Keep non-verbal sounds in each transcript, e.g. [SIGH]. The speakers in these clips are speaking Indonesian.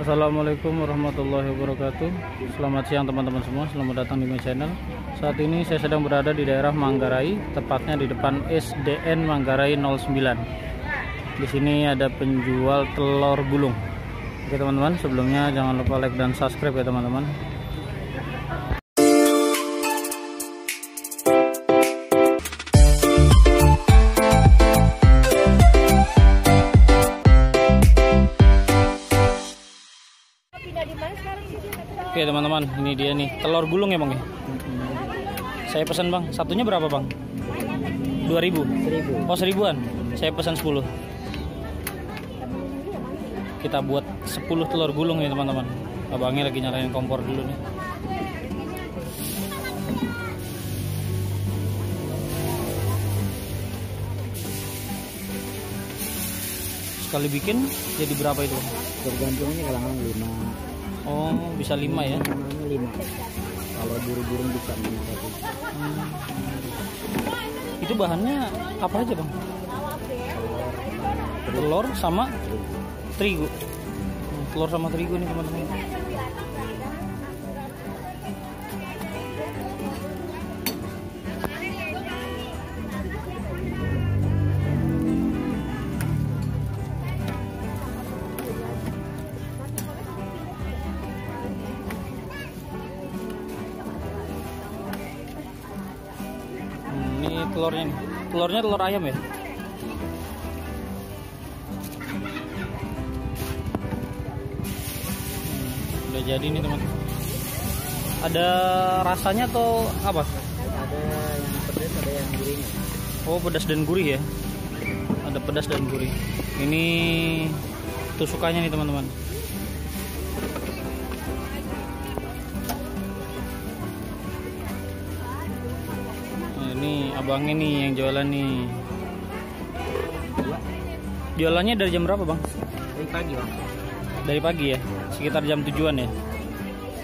Assalamualaikum warahmatullahi wabarakatuh. Selamat siang teman-teman semua. Selamat datang di my channel. Saat ini saya sedang berada di daerah Manggarai Tepatnya di depan SDN Manggarai 09 Di sini ada penjual telur gulung. Oke teman-teman sebelumnya jangan lupa like dan subscribe ya teman-teman Oke teman-teman, ini dia nih telur gulung ya bang ya. Saya pesan bang, satunya berapa bang? 2000 Seribu. Oh seribuan, saya pesan 10 Kita buat 10 telur gulung ya teman-teman. Abangnya lagi nyalain kompor dulu nih. Sekali bikin jadi berapa itu? Bang? Tergantung ini kadang-kadang lima. Oh bisa 5 ya? Lima. Kalau buru-buru bisa satu. Hmm. Itu bahannya apa aja bang? Telur sama terigu. Hmm, Telur sama terigu nih teman-teman. Telurnya nih. Telurnya telur ayam ya? Hmm, udah jadi nih teman. Ada rasanya atau apa? Ada yang pedas, ada yang gurihnya. Oh pedas dan gurih ya? Ada pedas dan gurih. Ini tusukannya nih teman-teman. Abangnya nih yang jualan nih. Jualannya dari jam berapa bang? Dari pagi bang. Dari pagi ya? Sekitar jam tujuan ya?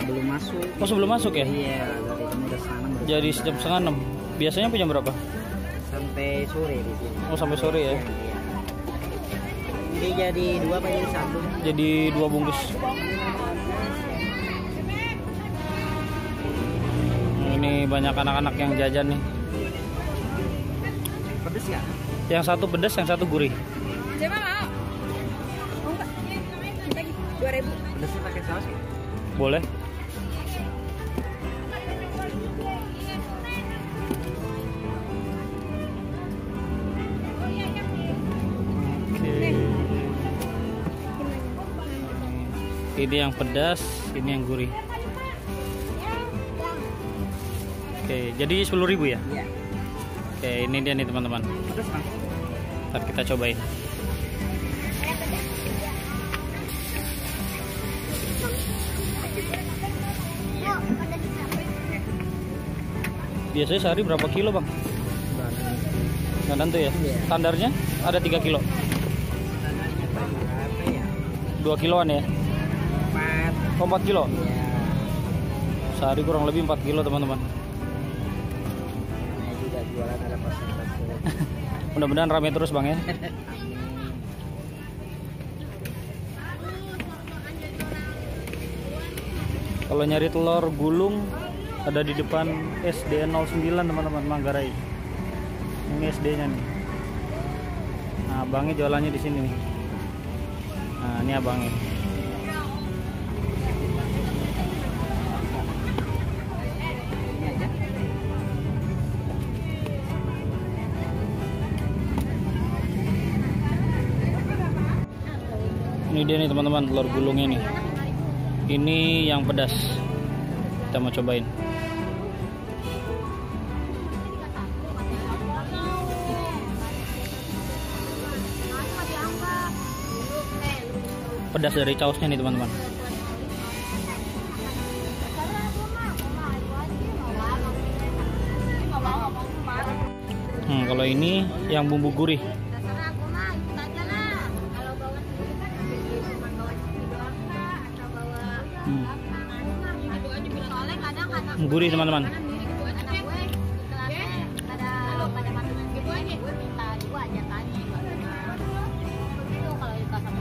Belum masuk. Oh sebelum masuk ya? Iya, dari baru Jadi jam setengah enam. Biasanya jam berapa? sampai sore di sini. Oh sampai sore ya? Iya. Jadi jadi dua apa jadi satu? Jadi dua bungkus. Ini banyak anak-anak yang jajan nih. Ya? Yang satu pedas, yang satu gurih. Siapa mau? Mau nggak? Bagi dua ribu. Pedasnya pakai saus ya? Boleh? Oke. Ini yang pedas, ini yang gurih. Oke, jadi 10.000 ya? Iya. Oke, ini dia nih teman-teman. Ntar kita cobain. Biasanya sehari berapa kilo bang? Nggak tentu ya? Iya. Standarnya ada 3 kilo. Berapa ya? 2 kiloan ya? Empat. Oh 4 kilo? Iya. Sehari kurang lebih 4 kilo teman-teman. Jualan ada. [LAUGHS] Mudah-mudahan rame terus bang ya. Kalau nyari telur gulung ada di depan SDN 09 teman-teman Manggarai. Ini SD-nya nih. Nah, abangnya jualannya di sini nih. Nah, ini abangnya. Ini dia nih teman-teman telur gulungnya nih. Ini yang pedas. Kita mau cobain. Pedas dari causnya nih teman-teman. Hmm, kalau ini yang bumbu gurih.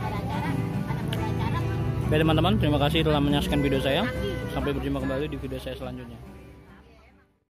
Ada acara Oke teman-teman, terima kasih telah menyaksikan video saya. Sampai berjumpa kembali di video saya selanjutnya.